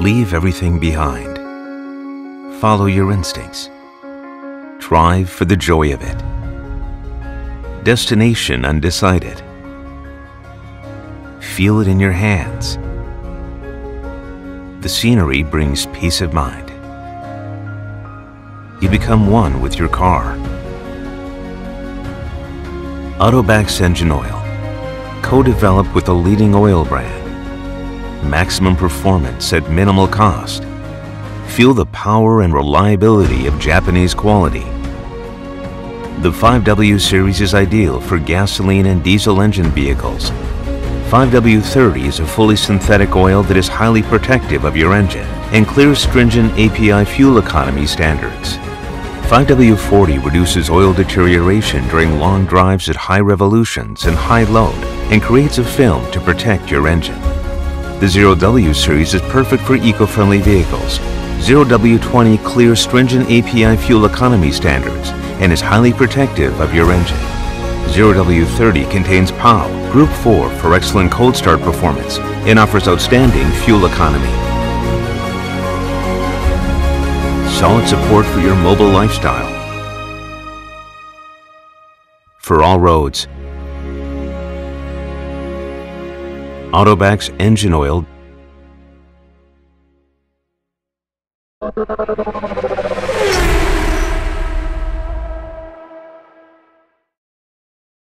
Leave everything behind. Follow your instincts. Drive for the joy of it. Destination undecided. Feel it in your hands. The scenery brings peace of mind. You become one with your car. Autobacs engine oil, co-developed with a leading oil brand. Maximum performance at minimal cost. Feel the power and reliability of Japanese quality. The 5W series is ideal for gasoline and diesel engine vehicles. 5W30 is a fully synthetic oil that is highly protective of your engine and clears stringent API fuel economy standards. 5W40 reduces oil deterioration during long drives at high revolutions and high load and creates a film to protect your engine. The 0W series is perfect for eco-friendly vehicles. 0W20 clears stringent API fuel economy standards and is highly protective of your engine. 0W30 contains PAO Group 4 for excellent cold start performance and offers outstanding fuel economy. Solid support for your mobile lifestyle. For all roads, Autobacs engine oil